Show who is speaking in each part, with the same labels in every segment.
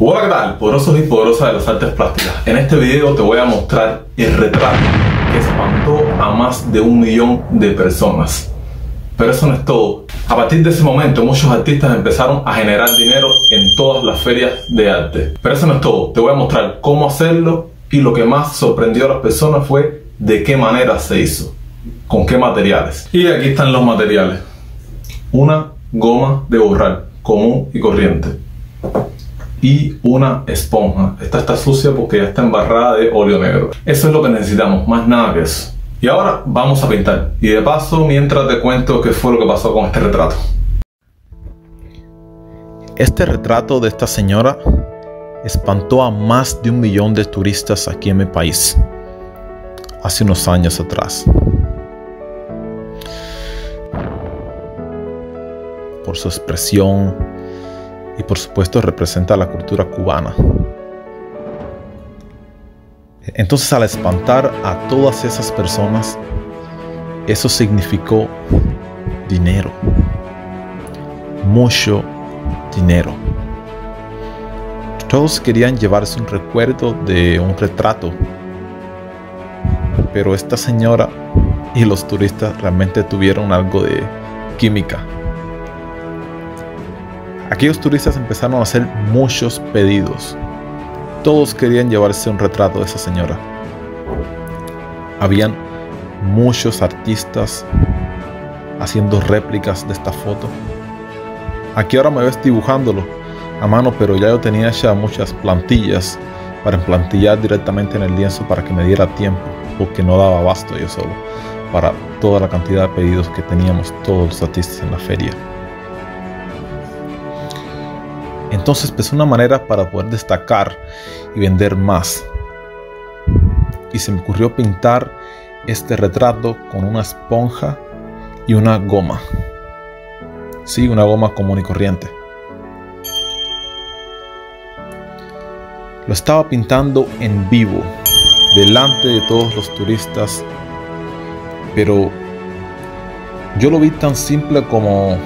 Speaker 1: Hola, ¿qué tal? Poderosos y poderosas de las artes plásticas. En este video te voy a mostrar el retrato que espantó a más de un millón de personas. Pero eso no es todo. A partir de ese momento, muchos artistas empezaron a generar dinero en todas las ferias de arte. Pero eso no es todo. Te voy a mostrar cómo hacerlo y lo que más sorprendió a las personas fue de qué manera se hizo, con qué materiales. Y aquí están los materiales. Una goma de borrar común y corriente y una esponja. Esta está sucia porque ya está embarrada de óleo negro. Eso es lo que necesitamos, más nada que eso. Y ahora vamos a pintar. Y de paso, mientras te cuento qué fue lo que pasó con este retrato.
Speaker 2: Este retrato de esta señora espantó a más de un millón de turistas aquí en mi país, hace unos años atrás. Por su expresión, y por supuesto representa la cultura cubana. Entonces al espantar a todas esas personas, eso significó dinero, mucho dinero. Todos querían llevarse un recuerdo de un retrato, pero esta señora y los turistas realmente tuvieron algo de química Aquellos turistas empezaron a hacer muchos pedidos. Todos querían llevarse un retrato de esa señora. Habían muchos artistas haciendo réplicas de esta foto. Aquí ahora me ves dibujándolo a mano, pero ya yo tenía ya muchas plantillas para emplantillar directamente en el lienzo para que me diera tiempo, porque no daba abasto yo solo para toda la cantidad de pedidos que teníamos todos los artistas en la feria. Entonces pues una manera para poder destacar y vender más. Y se me ocurrió pintar este retrato con una esponja y una goma. Sí, una goma común y corriente. Lo estaba pintando en vivo, delante de todos los turistas, pero yo lo vi tan simple como,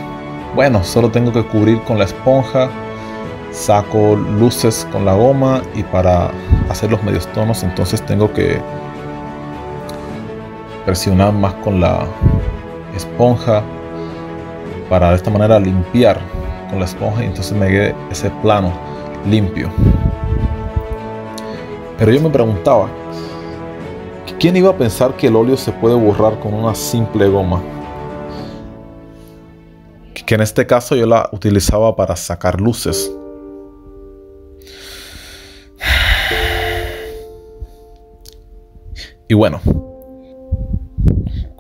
Speaker 2: bueno, solo tengo que cubrir con la esponja saco luces con la goma y para hacer los medios tonos entonces tengo que presionar más con la esponja para de esta manera limpiar con la esponja y entonces me quede ese plano limpio pero yo me preguntaba ¿quién iba a pensar que el óleo se puede borrar con una simple goma? que en este caso yo la utilizaba para sacar luces Y bueno,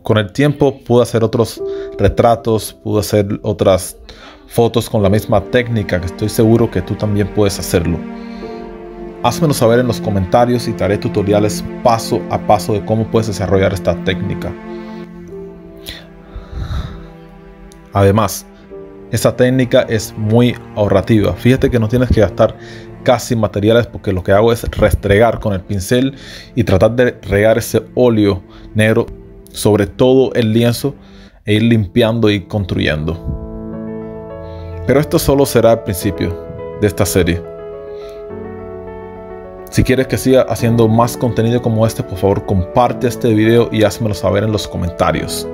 Speaker 2: con el tiempo pude hacer otros retratos, pude hacer otras fotos con la misma técnica que estoy seguro que tú también puedes hacerlo. Házmelo saber en los comentarios y te haré tutoriales paso a paso de cómo puedes desarrollar esta técnica. Además, esta técnica es muy ahorrativa. Fíjate que no tienes que gastar casi materiales porque lo que hago es restregar con el pincel y tratar de regar ese óleo negro sobre todo el lienzo e ir limpiando y construyendo. Pero esto solo será el principio de esta serie. Si quieres que siga haciendo más contenido como este, por favor comparte este video y házmelo saber en los comentarios.